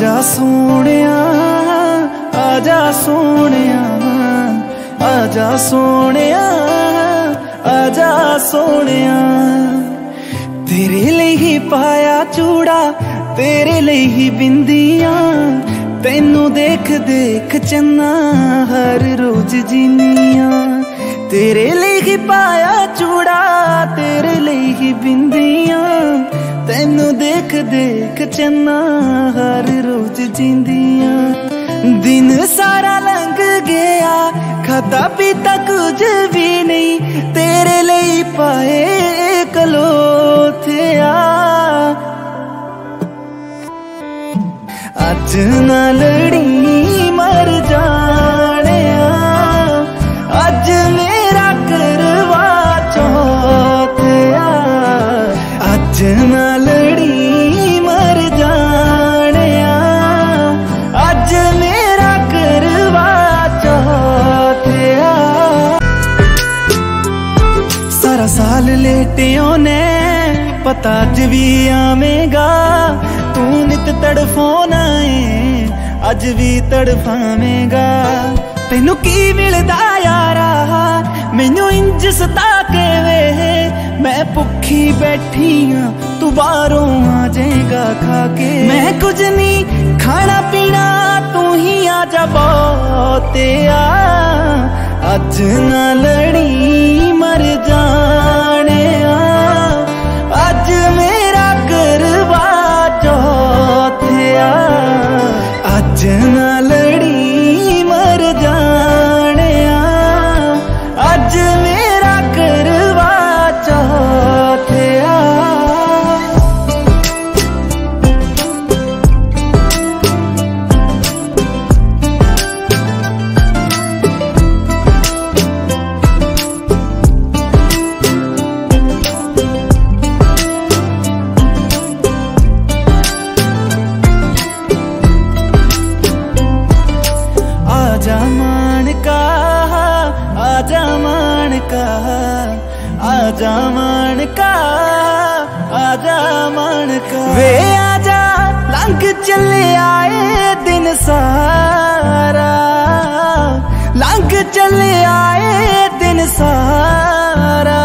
ਸੋਹਣਿਆ, ਆਜਾ ਸੋਹਣਿਆ ਆਜਾ ਸੋਹਣਿਆ ਆਜਾ ਸੋਹਣਿਆ। ਤੇਰੇ ਲਈ ਹੀ ਪਾਇਆ ਚੂੜਾ, ਤੇਰੇ ਲਈ ਹੀ ਬਿੰਦੀਆਂ, ਤੈਨੂੰ ਦੇਖ ਦੇਖ ਚੰਨਾ ਹਰ ਰੋਜ਼ ਜੀਨੀਆਂ। ਤੇਰੇ ਲਈ ਹੀ ਪਾਇਆ ਚੂੜਾ, ਤੇਰੇ ਲਈ ਹੀ ਬਿੰਦੀਆਂ। ਦੇਖ ਚੰਨਾ ਹਰ ਰੋਜ਼ ਜਿੰਦੀਆਂ। ਦਿਨ ਸਾਰਾ ਲੰਘ ਗਿਆ ਖਾਦਾ ਪੀਤਾ ਕੁਝ ਵੀ ਨਹੀਂ। ਤੇਰੇ ਲਈ ਪਾਏ ਕਲੋਥਿਆ ਅੱਜ ਨਾ ਲੜੀ ਸਾਰਾ ਲੇਟਿਓ ਨੇ, ਪਤਾ ਅੱਜ ਵੀ ਆਵੇਂਗਾ। ਤੂੰ ਨਿਤ ਤੜਫਾਉਣਾ ਏ, ਅੱਜ ਵੀ ਤੜਫਾਵੇਂਗਾ। ਤੈਨੂੰ ਕੀ ਮਿਲਦਾ ਯਾਰਾ, ਮੈਨੂੰ ਇੰਜ ਸਤਾ ਕੇ ਵੇ। ਮੈਂ ਭੁੱਖੀ ਬੈਠੀ ਆ, ਤੂੰ ਬਾਹਰੋਂ ਆ ਜਾਏਗਾ ਖਾ ਕੇ। ਮੈਂ ਕੁਝ ਨਹੀਂ ਖਾਣਾ ਪੀਣਾ, ਤੂੰ ਹੀ ਆ ਜਾ ਬਹੁਤਿਆ। ਅੱਜ ਨਾ ਲੜੀ ਅੱਜ आजा मानका आजा मानका वे आजा लंघ चले आए दिन सारा लंघ चले आए दिन ਸਾਰਾ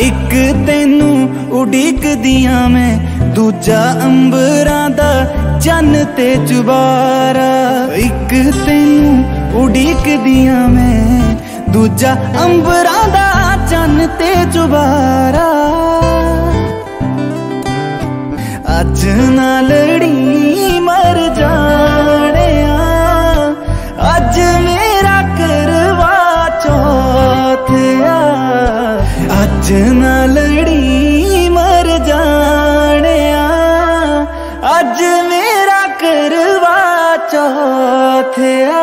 ਇੱਕ ਤੈਨੂੰ ਉਡੀਕਦੀਆਂ ਮੈਂ ਦੂਜਾ ਅੰਬਰਾਂ ਦਾ ਚੰਨ ਤੇ ਚੁਬਾਰਾ ਇੱਕ ਤੈਨੂੰ ਉਡੀਕਦੀਆਂ ਮੈਂ ਦੂਜਾ ਅੰਬਰਾਂ ਦਾ ਚੰਨ ਤੇ ਚੁਬਾਰਾ ਅੱਜ ਨਾ ਲੜੀ ਮਰ ਜਾਣਿਆ ਅੱਜ ਮੇਰਾ ਕਰਵਾ ਚੌਥਿਆ ਅੱਜ ਨਾ ਲੜੀ ਮਰ ਜਾਣਿਆ ਅੱਜ ਮੇਰਾ ਕਰਵਾ ਚੌਥਿਆ